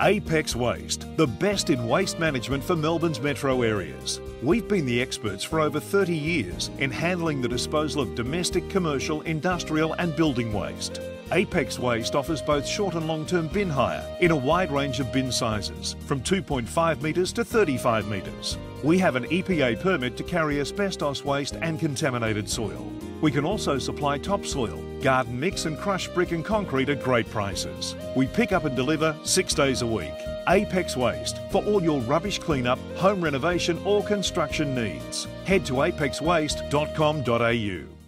Apex Waste, the best in waste management for Melbourne's metro areas. We've been the experts for over 30 years in handling the disposal of domestic, commercial, industrial, and building waste. Apex Waste offers both short and long term bin hire in a wide range of bin sizes, from 2.5 metres to 35 metres. We have an EPA permit to carry asbestos waste and contaminated soil. We can also supply topsoil, garden mix, and crushed brick and concrete at great prices. We pick up and deliver six days a week. Apex Waste for all your rubbish cleanup, home renovation, or construction needs. Head to apexwaste.com.au.